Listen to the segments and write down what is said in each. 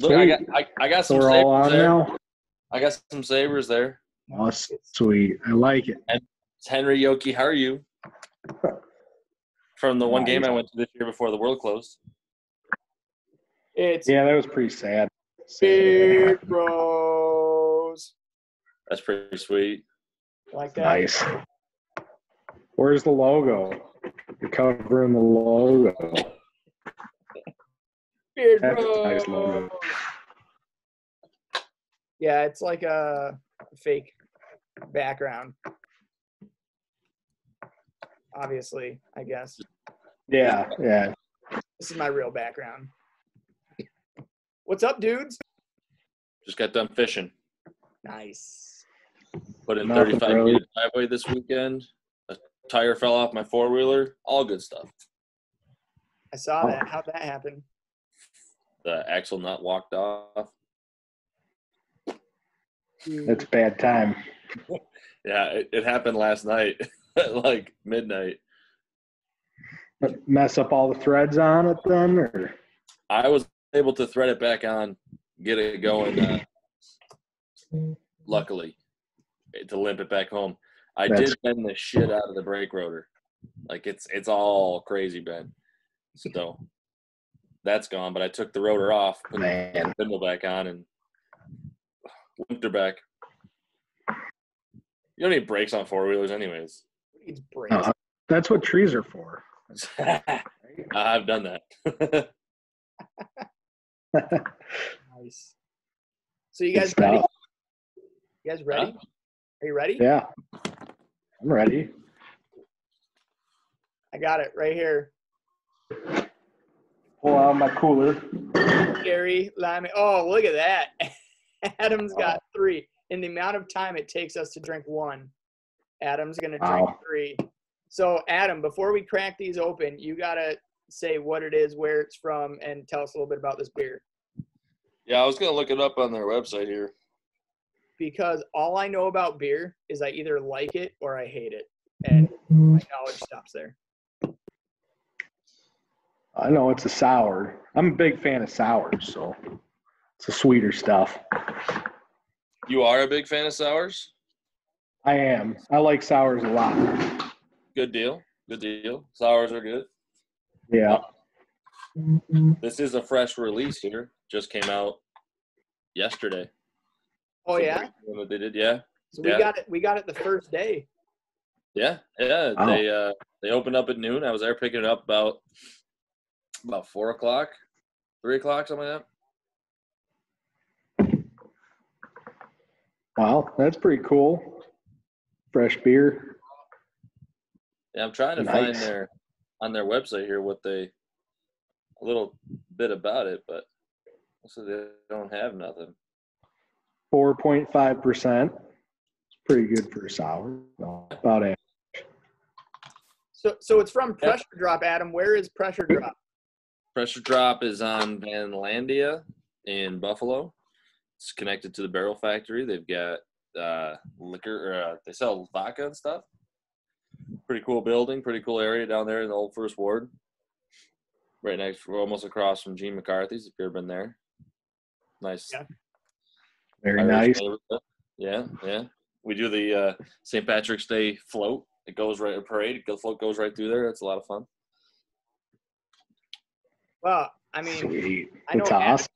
Look, I got I, I got So some we're all Sabres on there. now. I got some Sabres there. Oh, sweet. I like it. It's Henry Yoki. How are you? From the one game I went to this year before the world closed. It's Yeah, that was pretty sad. Big Bros. That's pretty sweet. Like that. Nice. Where's the logo? You're covering the logo. Big That's a nice logo. Yeah, it's like a fake background. Obviously, I guess. Yeah, yeah. This is my real background. What's up, dudes? Just got done fishing. Nice. Put in Nothing 35 really. feet of driveway this weekend. A tire fell off my four wheeler. All good stuff. I saw Oh. that. How'd that happen? The axle nut walked off. That's bad time. Yeah, it, it happened last night like midnight. Mess up all the threads on it then, or I was able to thread it back on, get it going. Uh, luckily, to limp it back home. I That's- did bend the shit out of the brake rotor. Like it's it's all crazy bend. So that's gone. But I took the rotor off, put man. the spindle back on, and limped her back. You don't need brakes on four wheelers, anyways. Needs brakes. Uh, that's what trees are for. I've done that. Nice. So you guys ready? You guys ready? Huh? Are you ready? Yeah, I'm ready. I got it right here. Pull out my cooler. Gary Lamy. Oh, look at that. Adam's got oh. three. In the amount of time it takes us to drink one, Adam's going to drink Wow. three. So, Adam, before we crack these open, you got to say what it is, where it's from, and tell us a little bit about this beer. yeah, I was gonna look it up on their website here. Because all I know about beer is I either like it or I hate it. And my knowledge stops there. I know it's a sour. I'm a big fan of sours, so it's the sweeter stuff. You are a big fan of sours? I am. I like sours a lot. Good deal. Good deal. Sours are good. Yeah. This is a fresh release here. Just came out yesterday. Oh, So yeah? What they did, yeah. So we Yeah. got it. We got it the first day. Yeah, yeah. Wow. They uh they opened up at noon. I was there picking it up about about four o'clock, three o'clock, something like that. Wow, that's pretty cool. Fresh beer. Yeah, I'm trying to find their on their website here what they a little bit about it, but so they don't have nothing. Four point five percent. It's pretty good for a sour. About it. So, so it's from Pressure Drop, Adam. Where is Pressure Drop? Pressure Drop is on Vandalia in Buffalo. It's connected to the Barrel Factory. They've got uh, liquor. Or, uh, they sell vodka and stuff. Pretty cool building. Pretty cool area down there in the old First Ward. Right next, almost across from Gene McCarthy's. If you've ever been there, nice. Yeah. Very Irish nice. neighborhood. Yeah, yeah. We do the uh, St. Patrick's Day float. It goes right a parade. The float goes right through there. It's a lot of fun. Well, I mean, Sweet. I know Adam,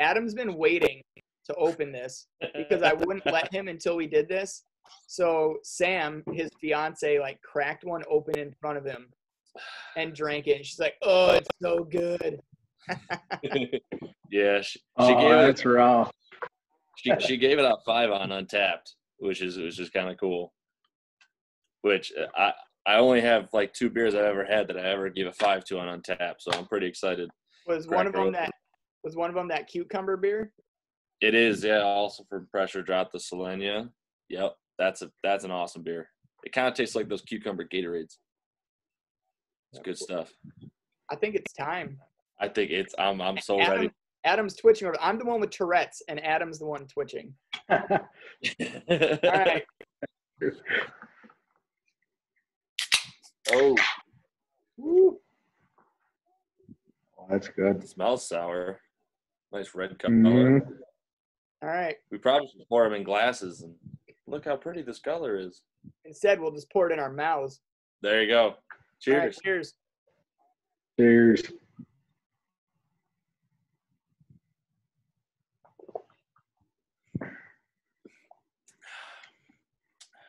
Adam's been waiting to open this because I wouldn't let him until we did this. So Sam, his fiance, like cracked one open in front of him and drank it. And she's like, "Oh, it's so good." yeah, she, she Oh, gave it. that's rough. She she gave it out five on Untappd, which is which is kind of cool. Which uh, I I only have like two beers I've ever had that I ever give a five to on Untappd, so I'm pretty excited. Was one of them open. that was one of them that cucumber beer? It is, yeah. Also for pressure drop the Selenia. Yep, that's a that's an awesome beer. It kind of tastes like those cucumber Gatorades. It's good stuff. I think it's time. I think it's. I'm I'm so Adam, ready. Adam's twitching over. I'm the one with Tourette's, and Adam's the one twitching. All right. oh, Woo. Oh, that's good. it smells sour. Nice red color. Mhm. All right. We probably should pour them in glasses and look how pretty this color is. Instead, we'll just pour it in our mouths. There you go. All right, Cheers. cheers. Cheers.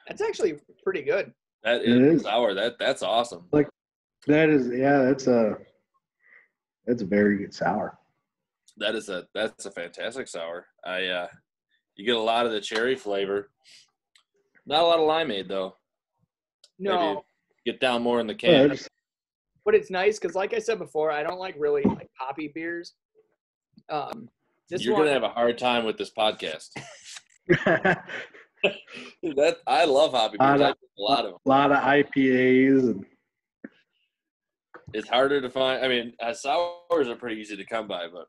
That's actually pretty good. That It is, is. sour. That that's awesome. Like that is, yeah, that's a, that's a very good sour. That is a that's a fantastic sour. I uh you get a lot of the cherry flavor. Not a lot of limeade though. No, Maybe get down more in the can. it's- but it's nice because, like I said before, I don't like really like poppy beers. Um, this You're one, gonna have a hard time with this podcast. that I love hoppy beers. A lot of them. a lot of IPAs and It's harder to find. I mean, uh, sours are pretty easy to come by, but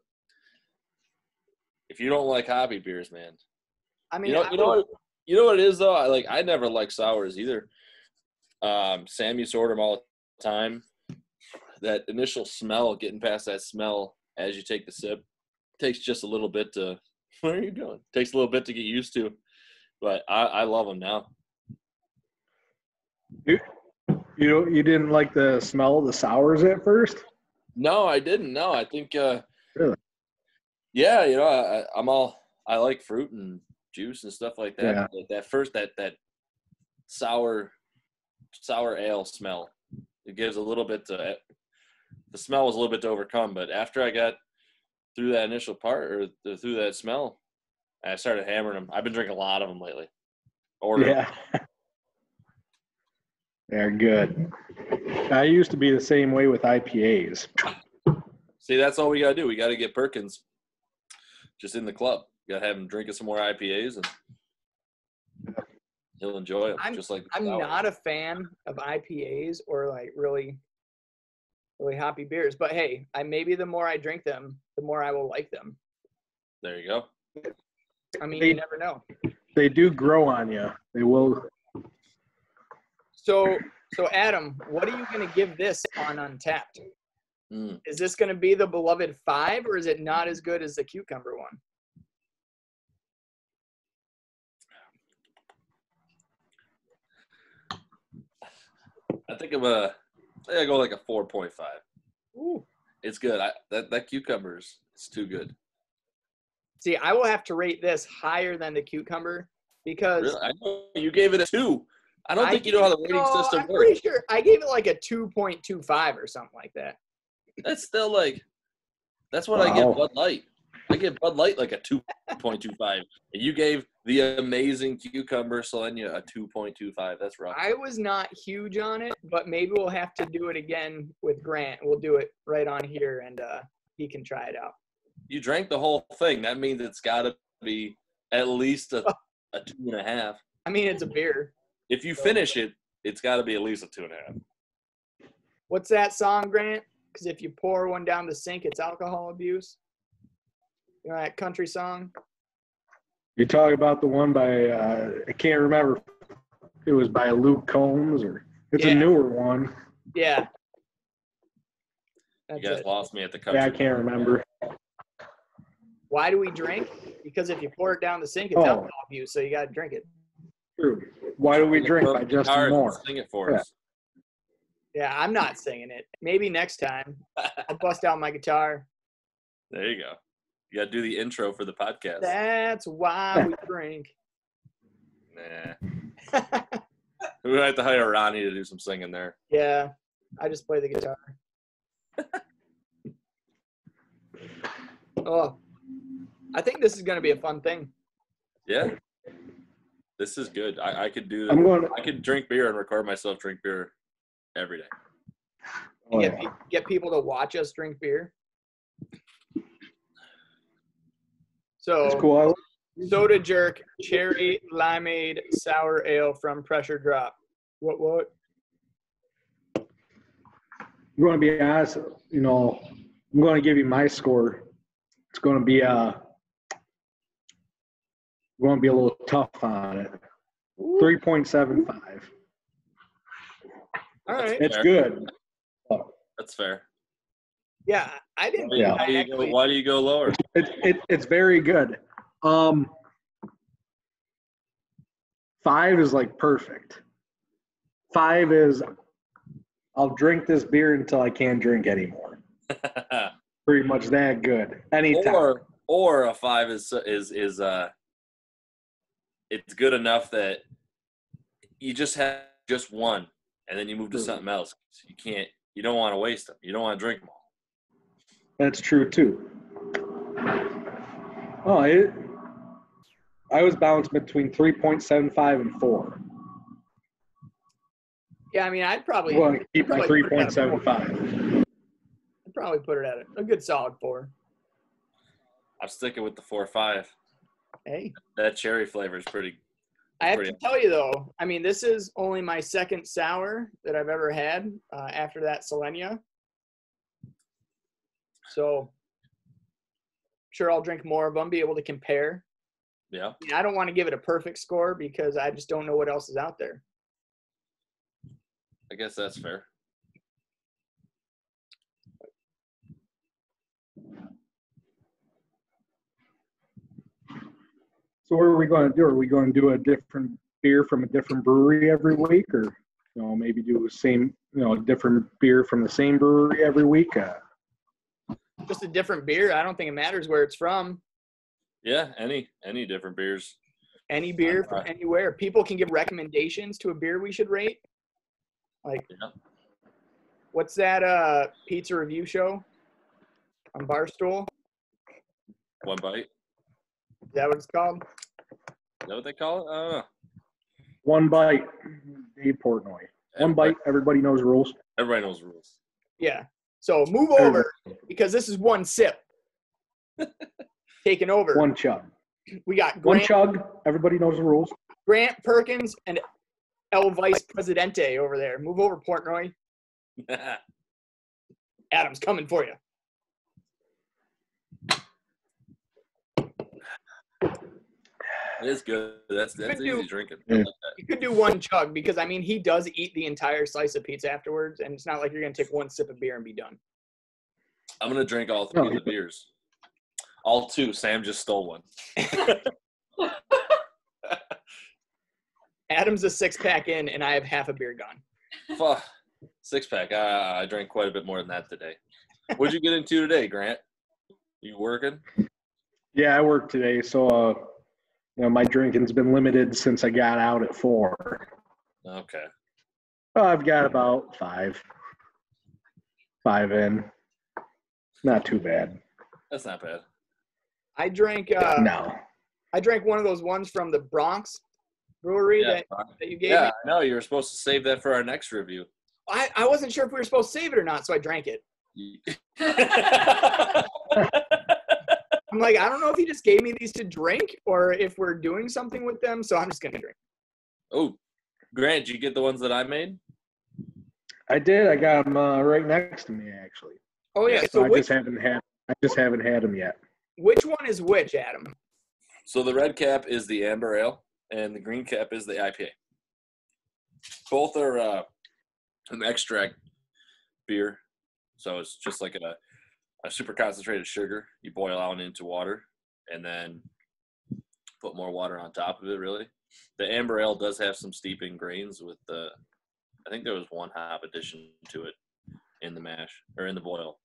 if you don't like hoppy beers, man, I mean, you know, you know, what, you know what it is though. I like. I never like sours either. Um, Sam used to order them all the time. That initial smell, getting past that smell as you take the sip, takes just a little bit to. Where are you going? Takes a little bit to get used to, but I, I love them now. you, you you didn't like the smell of the sours at first? No, I didn't. No, I think. uh Really? Yeah, you know, I, I'm all. I like fruit and juice and stuff like that. Yeah. That first, that that sour, sour ale smell, it gives a little bit to. The smell was a little bit to overcome, but after I got through that initial part or through that smell, I started hammering them. I've been drinking a lot of them lately. Order 'em. Yeah. They're good. I used to be the same way with IPAs. See, that's all we gotta do. We gotta get Perkins just in the club. You gotta have him drinking some more IPAs, and he'll enjoy them. I'm- just like I'm sour. not a fan of IPAs or like really, really hoppy beers. But hey, I maybe the more I drink them, the more I will like them. There you go. I mean, They- you never know. They do grow on you. They will. So, so Adam, what are you going to give this on Untappd? Mm. Is this going to be the beloved five, or is it not as good as the cucumber one? I think I'm a. I think I go like a four point five. Ooh. It's good. I that that cucumbers. It's too good. See, I will have to rate this higher than the cucumber because Really, I know you gave it a two. I don't I think you know how the rating no, system I'm works. pretty sure I gave it like a two point two five or something like that. That's still like. That's what I give Bud Light. I give Bud Light like a two point two five, and you gave the amazing cucumber Selenia a two point two five. That's rough. I was not huge on it, but maybe we'll have to do it again with Grant. We'll do it right on here, and uh, he can try it out. You drank the whole thing. That means it's got to be at least a, a two and a half. I mean, it's a beer. If you finish it, it's got to be at least a two and a half. What's that song, Grant? Because if you pour one down the sink, it's alcohol abuse. You know that country song? You talk about the one by uh, I can't remember. It was by Luke Combs or it's Yeah. a newer one. Yeah. You That's guys it. lost me at the country. Yeah, I can't remember. Why do we drink? Because if you pour it down the sink, it's Oh. alcohol abuse, so you got to drink it. True. Why do we drink for by the guitar Justin and Moore? Sing it for Yeah. us. Yeah, I'm not singing it. Maybe next time I'll bust out my guitar. There you go. You got to do the intro for the podcast. That's why we drink. Nah. We're gonna have to hire Ronnie to do some singing there. yeah, I just play the guitar. oh, I think this is going to be a fun thing. Yeah. This is good. I, I could do. I'm going. I could drink beer and record myself drink beer every day. Oh, get, yeah. get people to watch us drink beer. So, That's cool. Soda jerk, cherry limeade sour ale from Pressure Drop. What? What? I'm going to be honest. You know, I'm going to give you my score. It's going to be uh, going to be a little tough on it. Three point seven five. All right. It's Fair. good. That's fair. Yeah, I didn't. Why, Yeah. why do you go, why do you go lower? It, it, it's very good. Um, five is like perfect. Five is I'll drink this beer until I can't drink anymore. Pretty much that good. Anytime. or or a five is is is uh it's good enough that you just have just one and then you move to True. something else you can't you don't want to waste them you don't want to drink them all That's true too. Oh, it, I was balanced between 3.75 and 4. Yeah, I mean, I'd probably, Well, keep my Probably put it at a 3.75. I'd probably put it at a, a good solid four. i'm sticking with the four five Hey, that cherry flavor is pretty I have Pretty- to tell you though, I mean, this is only my second sour that I've ever had uh, after that Selenia. So, sure, I'll drink more of them, be able to compare. yeah I, mean, I don't want to give it a perfect score because I just don't know what else is out there. i guess that's fair So what are we going to do? Are we going to do a different beer from a different brewery every week, or you know maybe do the same, you know, a different beer from the same brewery every week? Uh, Just a different beer. I don't think it matters where it's from. yeah any any different beers Any beer from anywhere. People can give recommendations to a beer we should rate. Like, Yeah. what's that uh, pizza review show on Barstool? one bite Is that what it's called? is that what they call it i don't know one bite, Dave Portnoy. One bite, everybody knows rules. everybody knows rules Yeah. So move over because this is one sip. Taking over. One chug. We got One Grant, chug. Everybody knows the rules. Grant Perkins and El Vice Presidente over there. Move over, Portnoy. Adam's coming for you. It is good that's that's Could do- easy drinking Yeah. like. You could do one chug because I mean he does eat the entire slice of pizza afterwards, and it's not like you're gonna take one sip of beer and be done. i'm gonna drink all three of the beers all two sam just stole one Adam's a six pack in, and I have half a beer gone. Fuck. Six pack. I, I drank quite a bit more than that today. What'd you get into today, Grant? You working? Yeah, I work today, so uh, you know my drinking's been limited since I got out at four. Okay. Oh, I've got about five, five in. Not too bad. That's not bad. I drank. Uh, no. I drank one of those ones from the Bronx Brewery Yeah, that, that you gave me. yeah no, you were supposed to save that for our next review. I, I wasn't sure if we were supposed to save it or not, so I drank it. I'm like, I don't know if he just gave me these to drink or if we're doing something with them, so I'm just gonna drink. oh, Grant, did you get the ones that I made? I did. I got them uh, right next to me, actually. Oh yeah. Yeah, So So I which just haven't had. I just haven't had them yet. which one is which, Adam? So the red cap is the amber ale, and the green cap is the IPA. Both are uh, an extract beer, so it's just like a, a super concentrated sugar. You boil out into water, and then put more water on top of it. Really, the amber ale does have some steeping grains with the. I think there was one hop addition to it in the mash or in the boil.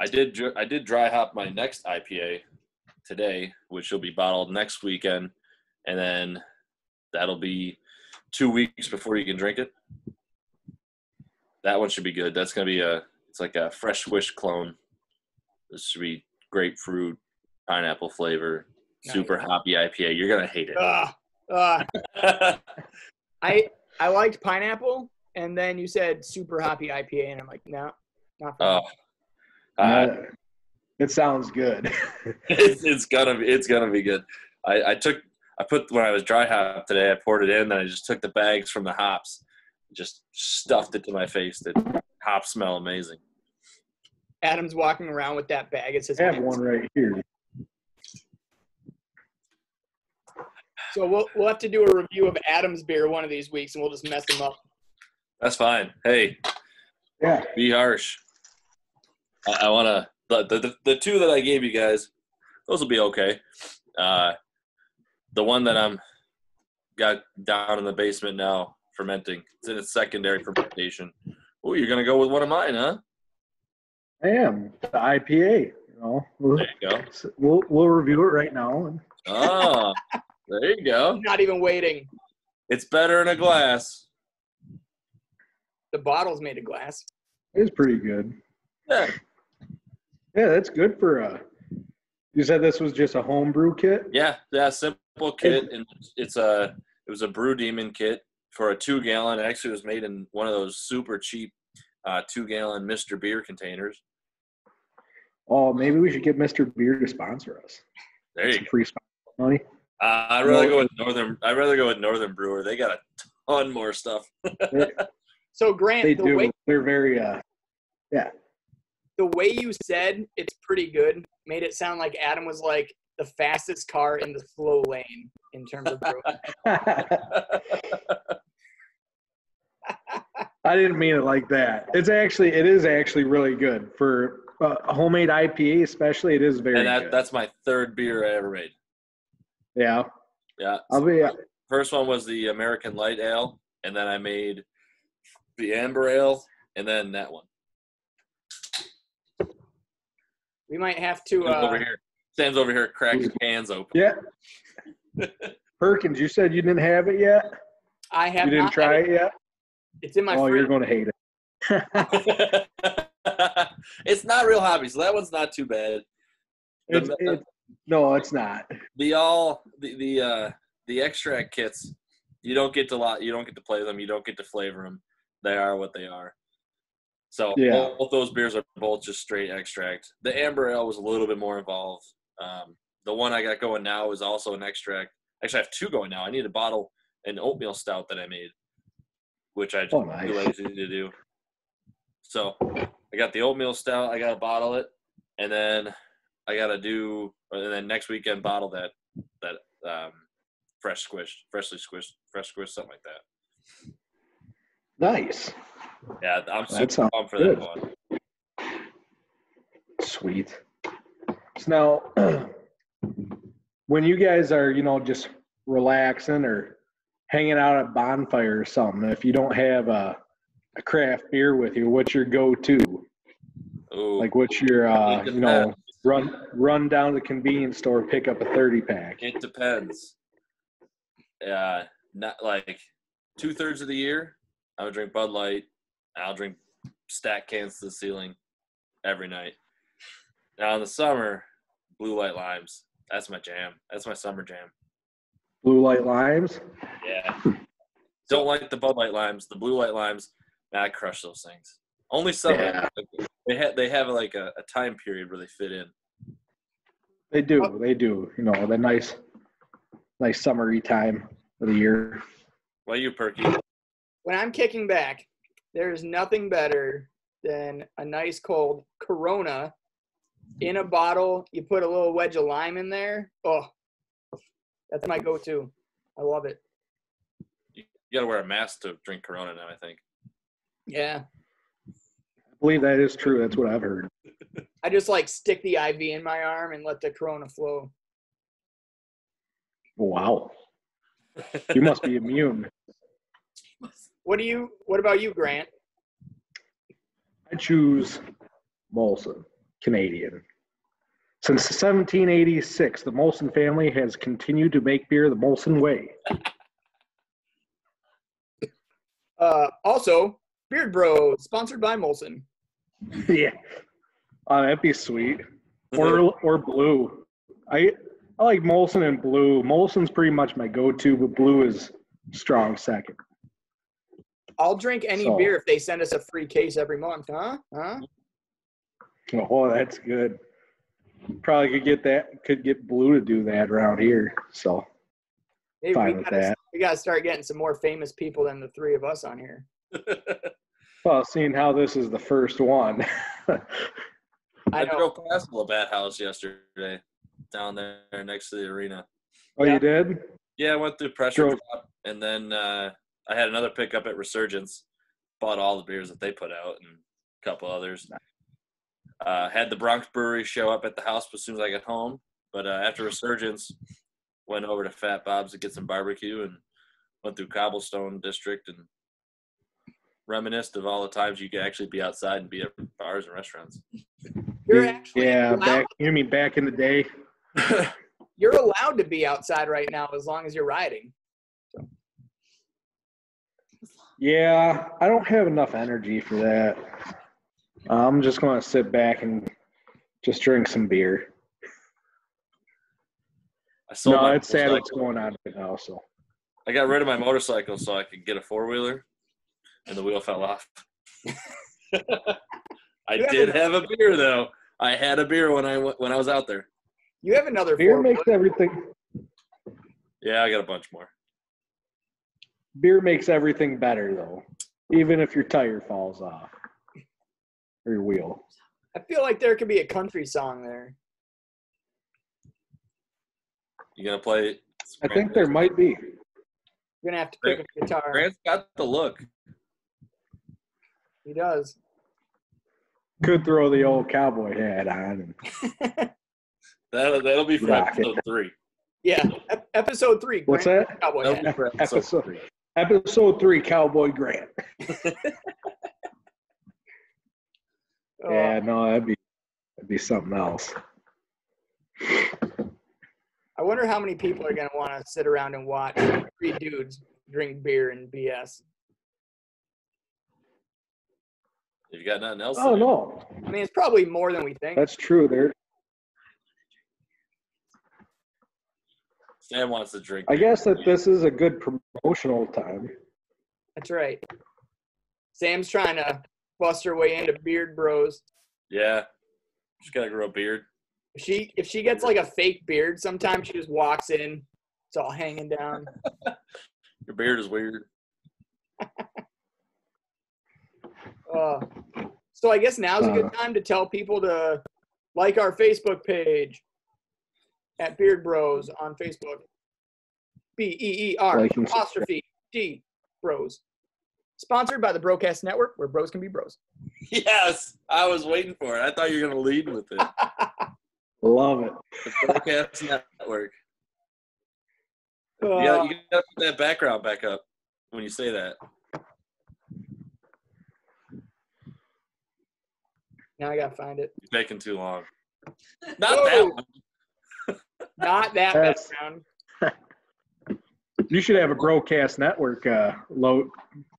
I did I did dry hop my next IPA today, which will be bottled next weekend, and then that'll be two weeks before you can drink it. That one should be good. That's gonna be a it's like a fresh swish clone. This should be grapefruit, pineapple flavor, super Nice. hoppy IPA. You're gonna hate Ugh, ugh. it. I I liked pineapple, and then you said super hoppy IPA, and I'm like, no, not for oh, me. uh, Uh, it sounds good. it's, it's gonna be it's gonna be good. I, I took I put when I was dry hop today. I poured it in, then I just took the bags from the hops, just stuffed it to my face. The hops smell amazing. Adam's walking around with that bag. It says I have one right here. So we'll we'll have to do a review of Adam's beer one of these weeks, and we'll just mess him up. That's fine. Hey, Yeah. be harsh. I, I want to the, the the two that I gave you guys. Those will be okay. Uh, the one that I'm got down in the basement now fermenting. It's in its secondary fermentation. Oh, you're gonna go with one of mine, huh? I am the IPA. You know, we'll, There you go. we'll, we'll review it right now. Ah, there you go. Not even waiting. It's better in a glass. The bottle's made of glass. It's pretty good. Yeah, Yeah, that's good for uh You said this was just a homebrew kit. yeah, yeah. Simple kit, and it's a it was a Brew Demon kit for a two gallon. It actually was made in one of those super cheap uh, two gallon Mister Beer containers. Oh, maybe we should get Mr. Beer to sponsor us. There you Some go. free sponsor money. Uh, I'd rather go with Northern. I'd rather go with Northern Brewer. They got a ton more stuff. So Grant, They the do. way They're very uh yeah. the way you said it's pretty good made it sound like Adam was like the fastest car in the slow lane in terms of brewing. I didn't mean it like that. It's actually it is actually really good for uh, homemade IPA, especially. It is very and that, good. that's my third beer I ever made. yeah. Yeah. I'll be First one was the American Light Ale, and then I made the Amber Ale, and then that one. We might have to. Sam's over Uh, here. Sam's over here cracking cans open. yeah. Perkins, you said you didn't have it yet. I have You didn't not try it yet. It's in my oh, fridge. you're going to hate it. it's not real hobby, so that one's not too bad. The- It's, it, no, it's not. the all the the uh the extract kits you don't get to lot you don't get to play them you don't get to flavor them they are what they are so Yeah. both those beers are both just straight extract the amber ale was a little bit more involved um the one i got going now is also an extract actually i have two going now i need to bottle an oatmeal stout that i made which i just Oh, too nice. lazy to do so i got the oatmeal stout i gotta bottle it and then I gotta do, and then next weekend bottle that that um, fresh squished, freshly squished, fresh squished, something like that. Nice. Yeah, I'm super pumped for good. that one. Sweet. So now, when you guys are, you know, just relaxing or hanging out at bonfire or something, if you don't have a, a craft beer with you, what's your go-to? Ooh, Like, what's your, uh, you know, run run down to the convenience store, pick up a thirty pack. it depends. Uh, not like two thirds of the year, I would drink Bud Light. I'll drink stack cans to the ceiling every night. Now in the summer, Blue Light Limes. That's my jam. That's my summer jam. Blue light limes. Yeah. Don't like the Bud Light limes. The Blue Light limes, man, I crush those things. Only summer. Yeah. They have they have like a, a time period where they fit in. They do. Oh. They do. You know, the nice, nice summery time of the year. Why you perky? when I'm kicking back, there's nothing better than a nice cold Corona in a bottle. You put a little wedge of lime in there. Oh, that's my go-to. I love it. You got to wear a mask to drink Corona now. I think. Yeah, I believe that is true. That's what I've heard. I just like stick the IV in my arm and let the Corona flow. Wow. You must be immune. What do you? What about you, Grant? I choose Molson, Canadian. Since 1786, the Molson family has continued to make beer the Molson way. Uh, also, Beer'd Bro, sponsored by Molson. yeah. Oh, that'd be sweet. Or or blue. I I like Molson and blue. Molson's pretty much my go-to, but blue is strong second. I'll drink any So- beer if they send us a free case every month, huh? Huh? Oh, that's good. Probably could get that. Could get blue to do that around here. So Maybe Fine we with gotta, that. We gotta start getting some more famous people than the three of us on here. Well, seeing how this is the first one, I I know. drove past the Bat House yesterday, down there next to the arena. oh, Yeah. you did? Yeah, I went through pressure Drove- drop, and then uh, I had another pickup at Resurgence. Bought all the beers that they put out and a couple others. Uh, had the Bronx Brewery show up at the house as soon as I got home. But uh, after resurgence, went over to Fat Bob's to get some barbecue and went through Cobblestone District and reminisced of all the times you could actually be outside and be at bars and restaurants. You're actually yeah, allowed, back you mean back in the day? you're allowed to be outside right now as long as you're riding. Yeah, I don't have enough energy for that. I'm just going to sit back and just drink some beer. I sold No, my it's sad what's going on right now. So I got rid of my motorcycle so I could get a four wheeler, and the wheel fell off. I You did haven't- have a beer though. I had a beer when I went, when I was out there. You have another beer four makes everything. Yeah, I got a bunch more. Beer makes everything better though, even if your tire falls off or your wheel. I feel like there could be a country song there. You gonna play? I think there might be. You're gonna have to pick a guitar. Grant's got the look. He does. Could throw the old cowboy hat on. And, That'll that'll be for Rock it. episode three. Yeah. Ep- episode three. what's that? Cowboy That'll hat. for episode Episode- three. Episode three, Cowboy Grant. Oh, Yeah, no, that'd be that'd be something else. I wonder how many people are gonna want to sit around and watch three dudes drink beer and BS. If you got nothing else, Oh to do. no, I mean, it's probably more than we think. that's true. There, Sam wants to drink. I guess that this is a good promotional time. That's right. Sam's trying to bust her way into Beer'd Bros. Yeah, just gotta grow a beard. If she if she gets like a fake beard, sometimes she just walks in, it's all hanging down. Your beard is weird. Uh, so I guess now's a good time to tell people to like our Facebook page at Beer'd Bros on Facebook. B E E R Like apostrophe D Bros. Sponsored by the Broadcast Network, where bros can be bros. Yes, I was waiting for it. I thought you were gonna lead with it. Love it. The Broadcast Network. You Uh, gotta, you gotta put that background back up when you say that. now I gotta find it. You're taking too long. Not Whoa. that one. Not that That's- background. You should have a broadcast network uh, low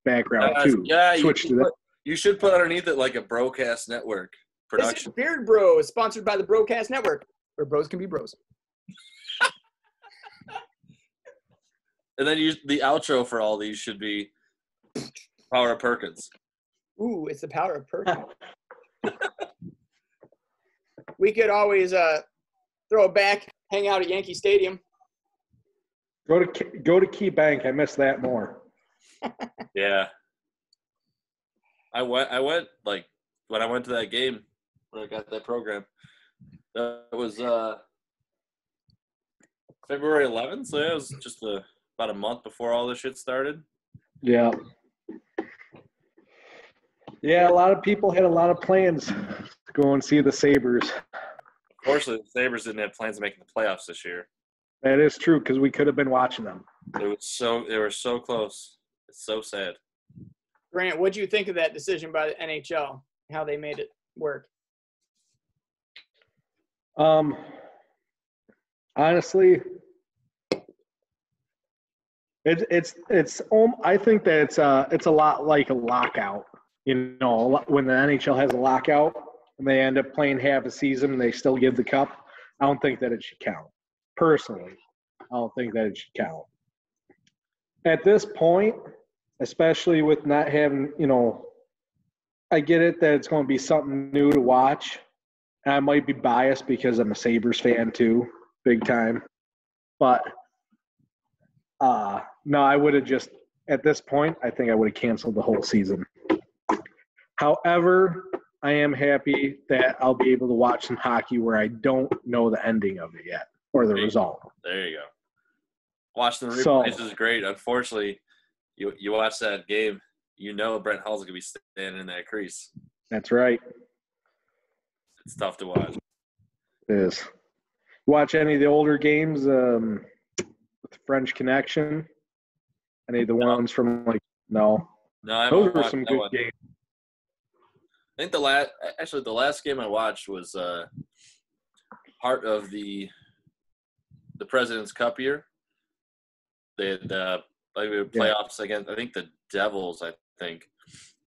background Uh, too. yeah, you Switch should, to that. put, you should put underneath it like a broadcast network This is production. Beer'd Bros, sponsored by the Broadcast Network, where bros can be bros. And then you, the outro for all these should be Power of Perkins. Ooh, it's the power of Perkins. we could always uh, throw it back, hang out at Yankee Stadium. Go to go to Key Bank. I miss that more. Yeah. I went. I went like when I went to that game when I got that program. That was uh February 11th. So yeah, it was just a, about a month before all this shit started. Yeah. Yeah, a lot of people had a lot of plans to go and see the Sabres. Unfortunately, the Sabres didn't have plans of making the playoffs this year. That is true because we could have been watching them. It was so they were so close. It's so sad. Grant, what do you think of that decision by the NHL? How they made it work? Um, honestly, it's it's it's. Um, I think that it's uh it's a lot like a lockout. You know, when the NHL has a lockout and they end up playing half a season and they still give the cup, I don't think that it should count. Personally, I don't think that it should count. At this point, especially with not having, you know, I get it that it's going to be something new to watch. And I might be biased because I'm a Sabres fan too, big time. But uh no, I would have just at this point, I think I would have canceled the whole season. However, I am happy that I'll be able to watch some hockey where I don't know the ending of it yet or the Right. result. There you go. Watching the So- replays is great. Unfortunately, you you watch that game, you know Brett Hull's gonna be standing in that crease. That's right. It's tough to watch. It is. Watch any of the older games um, with French Connection? Any of the No. ones from like no? No, I Those were some good one. games. I think the last, actually, the last game I watched was uh, part of the the President's Cup year. They had uh, like we had Yeah. playoffs against, I think the Devils. I think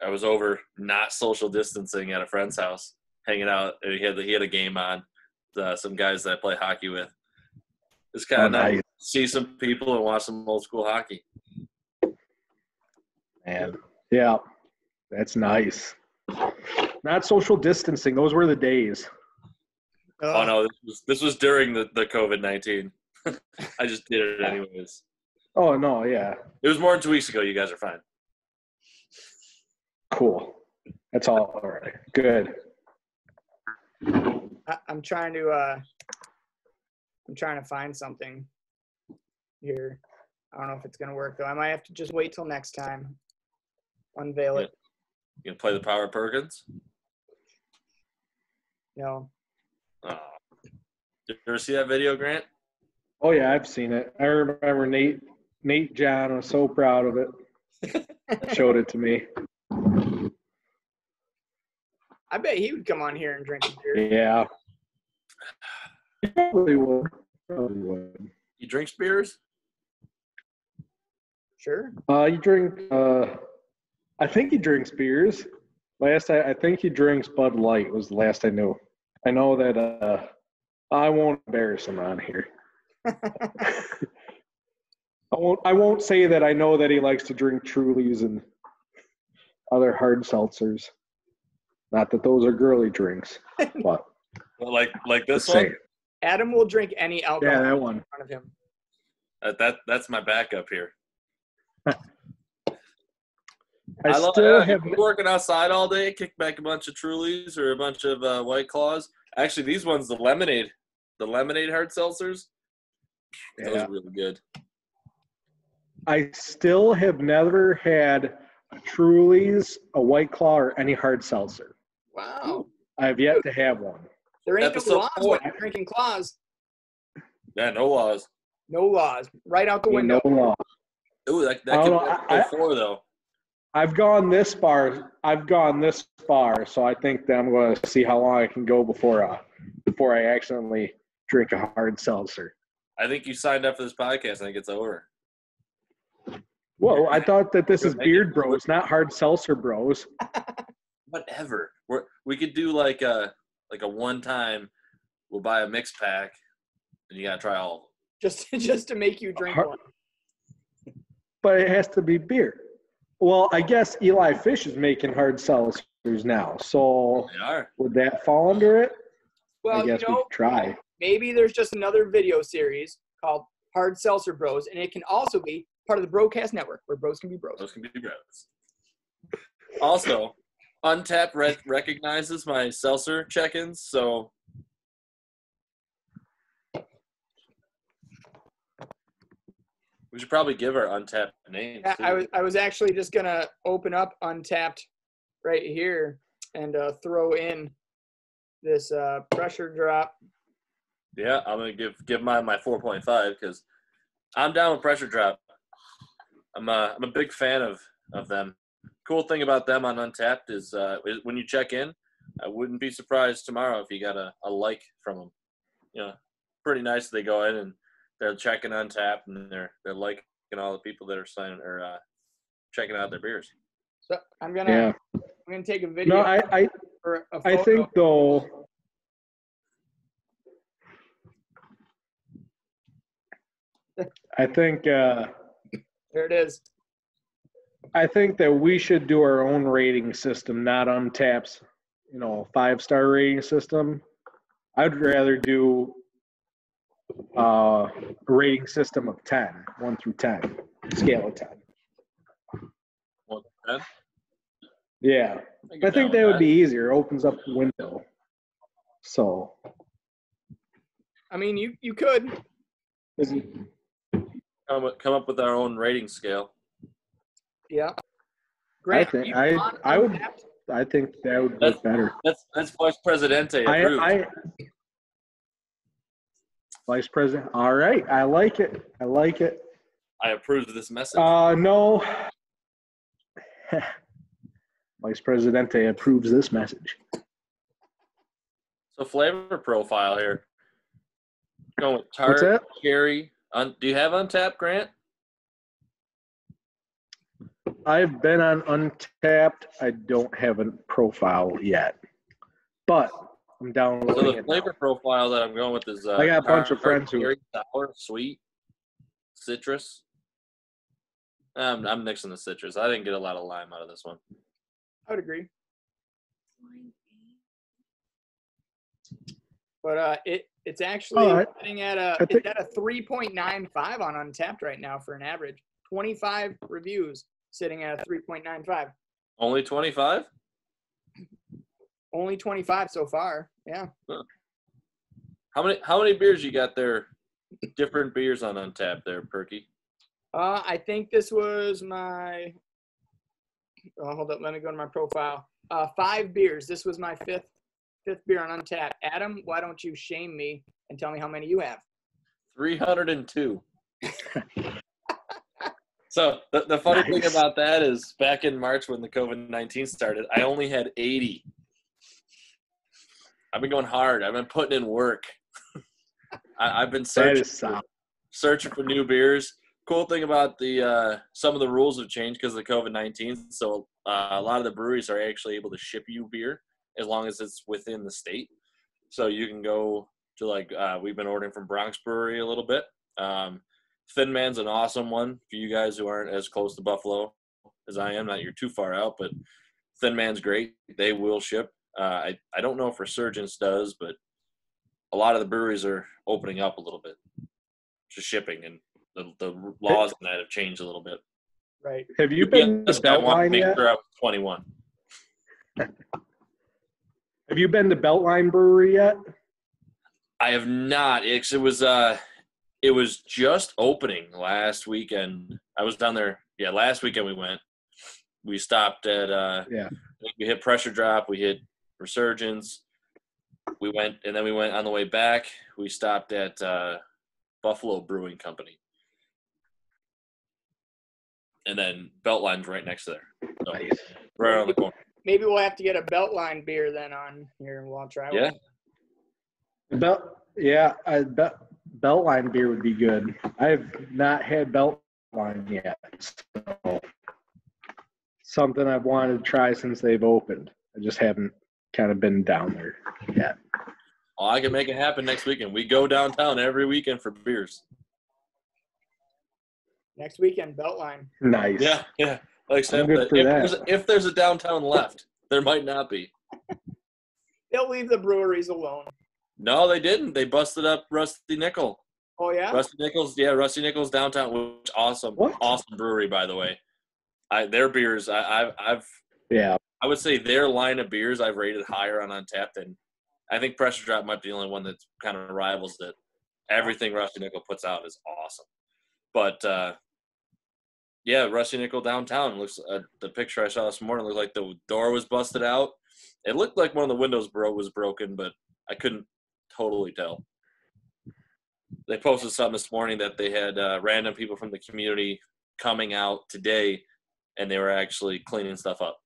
I was over, not social distancing at a friend's house, hanging out. And he had he had a game on. Uh, some guys that I play hockey with. It's kind Oh, of nice. nice. See some people and watch some old school hockey. Man, yeah, that's nice. Not social distancing. Those were the days. Oh no, this was this was during the, the COVID nineteen. I just did it anyways. Oh no, yeah, It was more than two weeks ago. You guys are fine. cool. That's all. All right, good. I, I'm trying to uh I'm trying to find something here. I don't know if it's gonna work though. I might have to just wait till next time. Unveil it. You gonna play the Power of Perkins? No. Oh. Did you ever see that video, Grant? Oh yeah, I've seen it. I remember Nate Nate John was so proud of it. Showed it to me. I bet he would come on here and drink a beer. Yeah. He probably would. Probably would. He drinks beers. Sure. Uh, you drink. Uh, I think he drinks beers. Last I, I think he drinks Bud Light was the last I knew. I know that. Uh, I won't embarrass him on here. I won't. I won't say that I know that he likes to drink Trulies and other hard seltzers. Not that those are girly drinks, but Well, like like this just one. it. Adam will drink any alcohol Yeah, that in one. front of him. That, that that's my backup here. I, love still yeah, have. you're working outside all day, kick back a bunch of Trulies or a bunch of uh, White Claws. Actually, these ones, the lemonade, the lemonade hard seltzers, those are really good. I still have never had a Truly's, a White Claw, or any hard seltzer. Wow. I have yet to have one. There ain't Episode no laws four. when you're drinking claws. Yeah, no laws. No laws. Right out the No window. law. Ooh, that, I that could don't be know, I- episode four though. I've gone this far. I've gone this far, so I think that I'm going to see how long I can go before uh, before I accidentally drink a hard seltzer. I think you signed up for this podcast. I think it's over. Whoa! I thought that this You're is making- Beer'd Bros, not hard seltzer bros. Whatever. We're, we could do like a like a one time. We'll buy a mix pack, and you gotta try all. of them. Just just to make you drink one. But it has to be beer. Well, I guess Eli Fish is making hard seltzers now, so They are. would that fall under it? Well, I guess you we know, could try. maybe there's just another video series called Hard Seltzer Bros, and it can also be part of the Broadcast Network, where bros can be bros. Those can be bros. Also, Untappd re- recognizes my seltzer check-ins, so we should probably give our Untappd names. Yeah, I was I was actually just gonna open up Untappd right here and uh, throw in this uh, pressure drop. Yeah, I'm gonna give give mine my 4.5 because I'm down with pressure drop. I'm a, I'm a big fan of of them. Cool thing about them on Untappd is, uh, is when you check in, I wouldn't be surprised tomorrow if you got a, a like from them. You know, pretty nice. They go in and they're checking Untappd and they're they're liking all the people that are signing or uh, checking out their beers. So I'm gonna Yeah. I'm gonna take a video No, I, I, for a I photo. think though. I think uh, there it is. I think that we should do our own rating system, not Untappd's, you know, five star rating system. I'd rather do uh, a rating system of 10, 1 through 10, scale of 10. Well, then, Yeah, get I think with that would be easier. It Opens up the window. So, I mean, you you could. come, come up with our own rating scale. Yeah. Grant, think- I- I would- Untappd? I think that would That's- look better. That's that's Vice Presidente I, approved. I, Vice President. All right, I like it. I like it. I approve of this message. Uh, no. Vice Presidente approves this message. so flavor profile here. Going with What's tart, that? cherry. Un, do you have Untappd, Grant? I've been on Untappd. I don't have a profile yet, but I'm So downloading the it. now. flavor profile that I'm going with is uh, I got a bunch of tart, friends who- cherry, sour, sweet, citrus. Um, I'm mixing the citrus. I didn't get a lot of lime out of this one. I would agree. But uh, it it's actually All right. sitting at a think- it's at a three point nine five on Untappd right now for an average. Twenty five reviews sitting at a three point nine five. Only 25? Only twenty five so far. Yeah. How many how many beers you got there? Different beers on Untappd there, Perky. Uh, I think this was my. Oh, hold up. Let me go to my profile. Uh, five beers. This was my fifth fifth beer on Untappd. Adam, why don't you shame me and tell me how many you have? 302. so the, the funny Nice. thing about that is back in March when the COVID 19 started, I only had 80. I've been going hard. I've been putting in work. I, I've been searching, solid. searching for new beers. Cool thing about the uh, some of the rules have changed because of the COVID 19. So uh, a lot of the breweries are actually able to ship you beer as long as it's within the state. So you can go to like uh, we've been ordering from Bronx Brewery a little bit. Um, Thin Man's an awesome one for you guys who aren't as close to Buffalo as I am. Not you're too far out, but Thin Man's great. They will ship. Uh, I I don't know if Resurgence does, but a lot of the breweries are opening up a little bit to shipping, and the, the laws on that have changed a little bit. Right. Have you been to Just I want to Beltline yet? sure 21. Have you been to Beltline Brewery yet? I have not. It's, it was uh, it was just opening last weekend. I was down there. Yeah, last weekend we went. We stopped at uh, Yeah. We hit pressure drop. We hit resurgence. We went and then we went on the way back. We stopped at uh, Buffalo Brewing Company, and then Beltline's right next to there, so Nice. right on the corner. Maybe we'll have to get a Beltline beer then on here, and we'll try. Yeah, one. Belt, yeah, I bet Beltline beer would be good. I have not had Beltline yet. So something I've wanted to try since they've opened. I just haven't kind of been down there yet. well, I can make it happen next weekend. We go downtown every weekend for beers. Next weekend, Beltline. Nice. Yeah, yeah. Like good that if. There's, if there's a downtown left, there might not be. They'll leave the breweries alone. No, they didn't. They busted up Rusty Nickel. Oh yeah. Rusty Nickel, yeah, Rusty Nickel downtown, which awesome, What? awesome brewery by the way. I their beers, I, I've, I've, Yeah. I would say their line of beers I've rated higher on Untappd, and I think Pressure Drop might be the only one that kind of rivals that. Everything Rusty Nickel puts out is awesome, but uh, yeah, Rusty Nickel downtown looks. Uh, the picture I saw this morning looked like the door was busted out. It looked like one of the windows bro was broken, but I couldn't totally tell they posted something this morning that they had uh, random people from the community coming out today and they were actually cleaning stuff up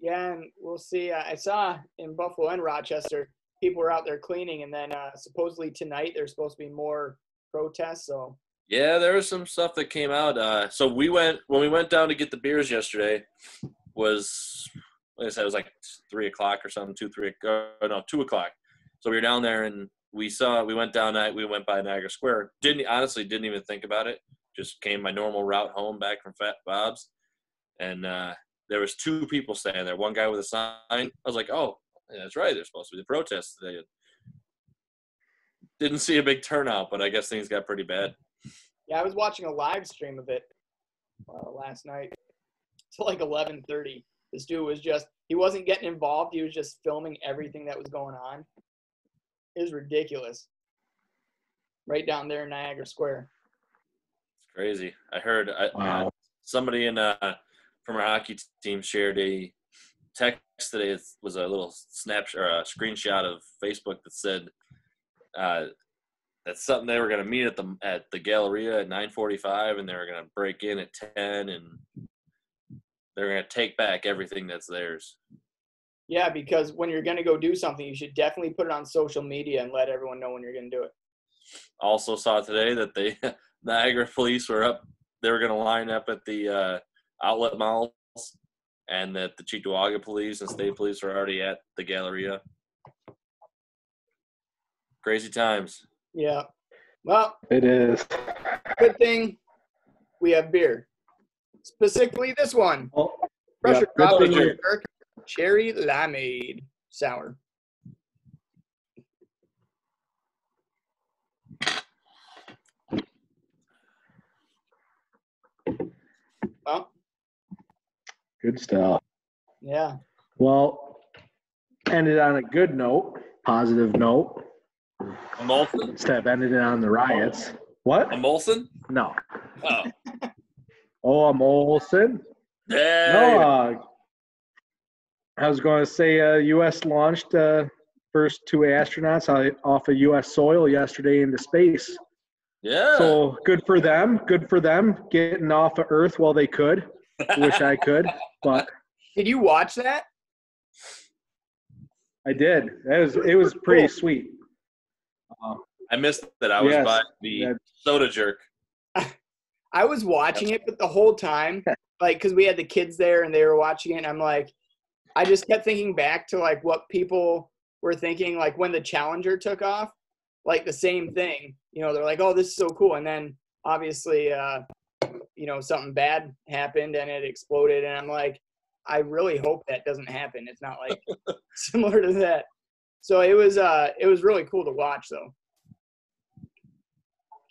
Yeah, and we'll see. Uh, I saw in Buffalo and Rochester, people were out there cleaning, and then uh, supposedly tonight there's supposed to be more protests. So yeah there was some stuff that came out uh, so we went when we went down to get the beers yesterday was like i said it was like three o'clock or something two three uh, no two o'clock. So we were down there and we saw we went down we went by niagara square. Didn't honestly didn't even think about it. Just came my normal route home back from fat bob's. And uh, there was two people standing there one guy with a sign. I was like oh yeah, that's right there's supposed to be the protest today. Didn't see a big turnout but i guess things got pretty bad. Yeah, I was watching a live stream of it uh, last night till like 11:30. This dude was just he wasn't getting involved. He was just filming everything that was going on. It was ridiculous. Right down there in Niagara Square. It's crazy. I heard I, Wow. somebody in uh, from our hockey team shared a text today. It was a little snapshot or a screenshot of Facebook that said uh, that's something they were going to meet at the at the Galleria at 9:45, and they were going to break in at 10, and they're going to take back everything that's theirs. Yeah, because when you're gonna go do something, you should definitely put it on social media and let everyone know when you're gonna do it. Also saw today that the Niagara Police were up. They were going to line up at the uh, outlet malls, and that the Cheektowaga Police and State Police are already at the Galleria. Crazy times. Yeah. Well, It is. good thing we have beer. Specifically this one. Oh, well, Pressure yeah, drop good thing New you- York cherry limeade sour. Well, good stuff. yeah. Well, ended on a good note, positive note, A Molson? instead of ended on the riots. What? A Molson? No. Oh. Oh, I'm Olsen. No, uh, I was going to say uh, U.S. launched uh, first two astronauts off of U.S. soil yesterday into space. Yeah. So good for them. Good for them getting off of Earth while they could. Wish I could, but Did you watch that? I did. It was it was pretty Cool. sweet. Uh, I missed that. I was Yes. by the Yeah. soda jerk. I was watching it, but the whole time, like, because we had the kids there and they were watching it, and I'm like, I just kept thinking back to like what people were thinking, like when the Challenger took off, like the same thing. You know, they're like, "Oh, this is so cool," and then obviously, uh, you know, something bad happened and it exploded, and I'm like, I really hope that doesn't happen. It's not like similar to that. So it was, uh, it was really cool to watch, though.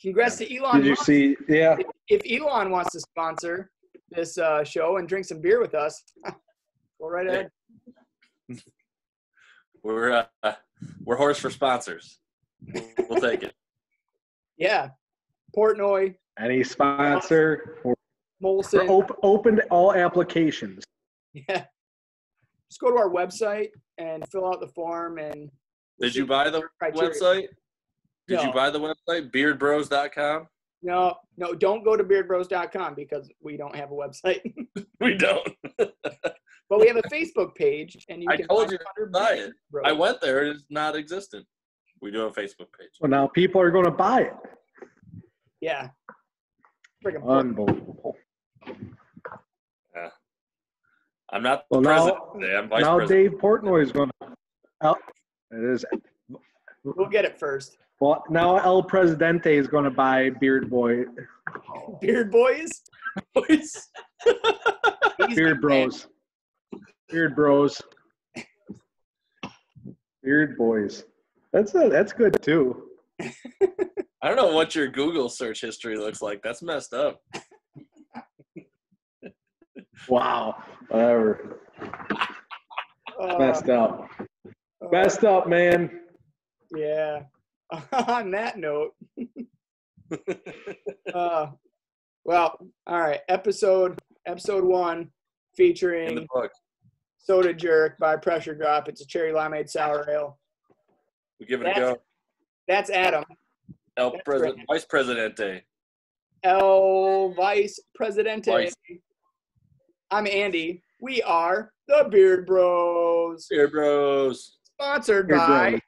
Congrats to Elon. did you Musk see? Yeah. if Elon wants to sponsor this uh, show and drink some beer with us, go right ahead. We're uh, we're horse for sponsors. We'll take it. Yeah, Portnoy, Any sponsor? We're Molson. op- open to all applications. Yeah, just go to our website and fill out the form. And Did you buy the Criteria. website? Did you buy the website? Beardbros.com? no, no, don't go to beardbros.com because we don't have a website, We don't. but we have a Facebook page, and you I can told you to buy it. Bros. I went there. It's not existent. We do have a Facebook page. Well, now people are going to buy it. Yeah, freaking Portnoy. Unbelievable. I'm not the Well, now- president today. I'm vice now president. Dave Portnoy is going to. Oh, it is. we'll get it first. Well, now El Presidente is going to buy Beard Boy, Beard Boys. Boys. Beard. Bros, Beard Bros, Beard Boys. That's a, that's good too. I don't know what your Google search history looks like. That's messed up. Wow, whatever. Uh, Messed up. uh, Messed up, man. Yeah. On that note, uh, well, all right. Episode episode one In the featuring book. Soda Jerk by Pressure Drop. It's a cherry limeade sour ale. We give it a go. That's Adam, El that's President, right. Vice Presidente. El Vice Presidente. Vice. I'm Andy. We are the Beer'd Bros, Beer'd Bros. sponsored Beard by Bros.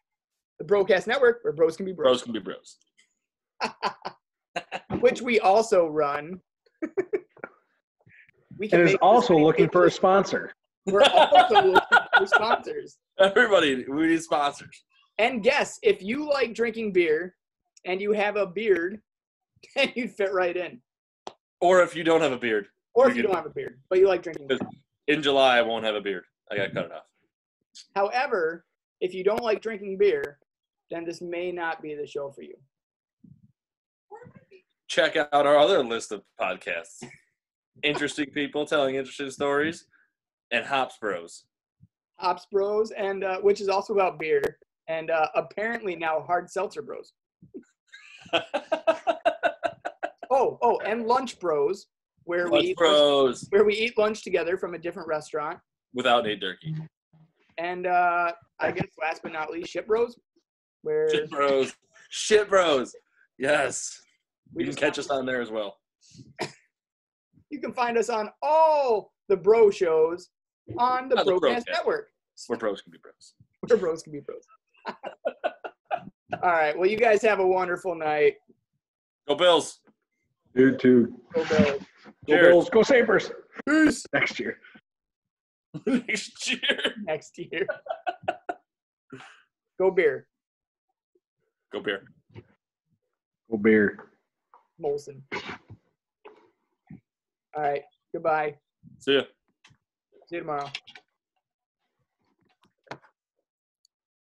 The Broadcast Network, where bros can be Bros bros, can be bros. which we also run. we can And is also looking for a sponsor. We're also looking for sponsors. Everybody, we need sponsors. And guess if you like drinking beer and you have a beard, then you'd fit right in. Or if you don't have a beard. Or if you could- don't have a beard, but you like drinking beer. In July, I won't have a beard. I got cut it off. However, if you don't like drinking beer, then this may not be the show for you. Check out our other list of podcasts. Interesting people telling interesting stories, and Hops Bros. Hops Bros, and uh, which is also about beer, and uh, apparently now hard seltzer bros. Oh, oh, and Lunch Bros, where we Lunch eat lunch, Bros where we eat lunch together from a different restaurant. without Nate Durkee. And uh, I guess last but not least, Ship Bros, where Shit Bros. Shit Bros. Yes. we You can catch us on there as well. You can find us on all the bro shows on the On the Brocast Brocast. Network. Where pros can be pros. Where bros can be bros. all right. Well, you guys have a wonderful night. Go Bills. Dude, too. Go Bills. Go Cheers. Bills. Go Sabres Peace. next year. Next year. Next year. Go beer. Go beer. Go Bear. Molson. All right. Goodbye. See ya. See you tomorrow.